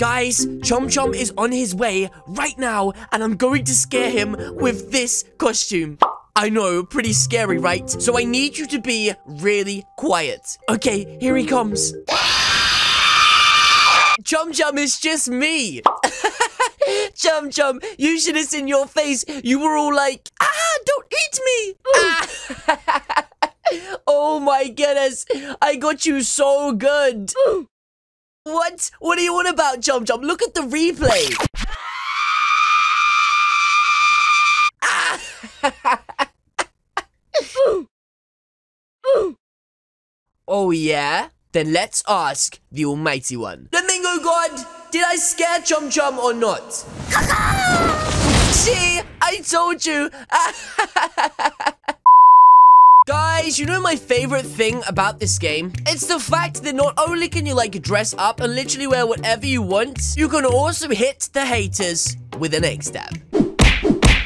Guys, Chum Chum is on his way right now, and I'm going to scare him with this costume. I know, pretty scary, right? So I need you to be really quiet. Okay, here he comes. Chum Chum is just me. Chum Chum, you should have seen your face. You were all like, ah, don't eat me. Ah. oh my goodness. I got you so good. What? What are you on about, Chum Chum? Look at the replay. Ah. oh yeah? Then let's ask the Almighty One. Flamingo God, did I scare Chum Chum or not? See, I told you. Guys, you know my favorite thing about this game? It's the fact that not only can you like dress up and literally wear whatever you want, you can also hit the haters with an egg stab.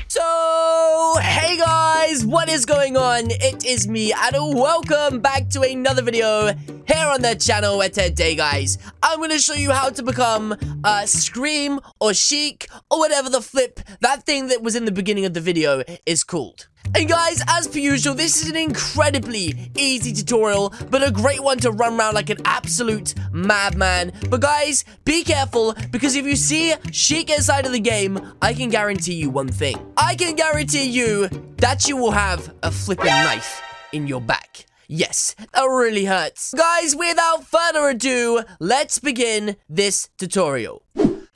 So, hey guys, what is going on? It is me, and welcome back to another video here on the channel where today, guys, I'm going to show you how to become uh, Scream or Sheik or whatever the flip, that thing that was in the beginning of the video is called. And guys, as per usual, this is an incredibly easy tutorial, but a great one to run around like an absolute madman. But guys, be careful, because if you see Sheik inside of the game, I can guarantee you one thing. I can guarantee you that you will have a flipping knife in your back. Yes, that really hurts. Guys, without further ado, let's begin this tutorial.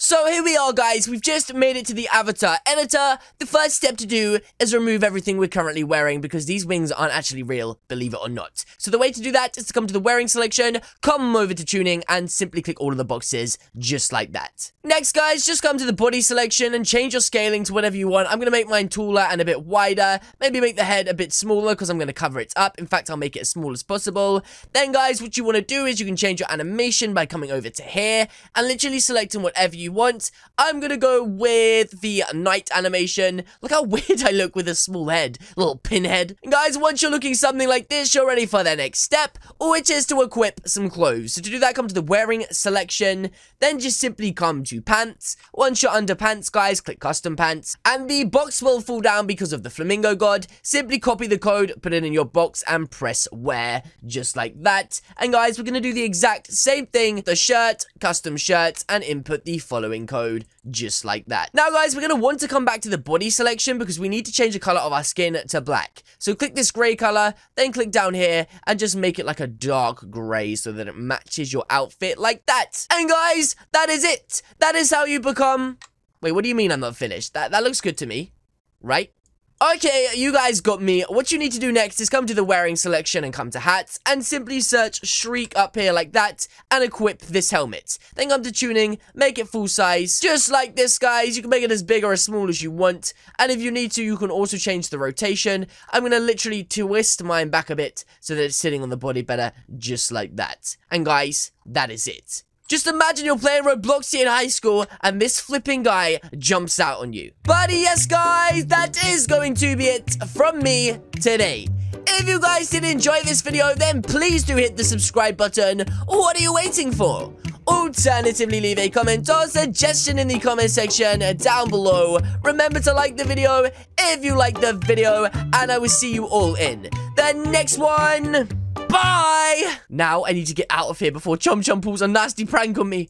So here we are guys, we've just made it to the avatar editor. The first step to do is remove everything we're currently wearing because these wings aren't actually real, believe it or not. So the way to do that is to come to the wearing selection, come over to tuning and simply click all of the boxes just like that. Next guys, just come to the body selection and change your scaling to whatever you want. I'm going to make mine taller and a bit wider, maybe make the head a bit smaller because I'm going to cover it up. In fact, I'll make it as small as possible. Then guys, what you want to do is you can change your animation by coming over to here and literally selecting whatever you you want. I'm gonna go with the night animation. Look how weird I look with a small head, little pinhead. And guys, once you're looking something like this, you're ready for the next step, which is to equip some clothes. So to do that, come to the wearing selection, then just simply come to pants. Once you're under pants, guys, click custom pants, and the box will fall down because of the flamingo god. Simply copy the code, put it in your box, and press wear, just like that. And guys, we're gonna do the exact same thing, the shirt, custom shirts, and input the following code just like that. Now guys, we're going to want to come back to the body selection because we need to change the color of our skin to black. So click this gray color, then click down here and just make it like a dark gray so that it matches your outfit like that. And guys, that is it. That is how you become... Wait, what do you mean I'm not finished? That, that looks good to me, right? Okay, you guys got me. What you need to do next is come to the wearing selection and come to hats and simply search Shriek up here like that and equip this helmet. Then come to tuning, make it full size, just like this guys. You can make it as big or as small as you want. And if you need to, you can also change the rotation. I'm going to literally twist mine back a bit so that it's sitting on the body better, just like that. And guys, that is it. Just imagine you're playing Roblox in high school and this flipping guy jumps out on you. But yes, guys, that is going to be it from me today. If you guys did enjoy this video, then please do hit the subscribe button. What are you waiting for? Alternatively, leave a comment or suggestion in the comment section down below. Remember to like the video if you like the video, and I will see you all in the next one. Bye! Now I need to get out of here before Chum Chum pulls a nasty prank on me.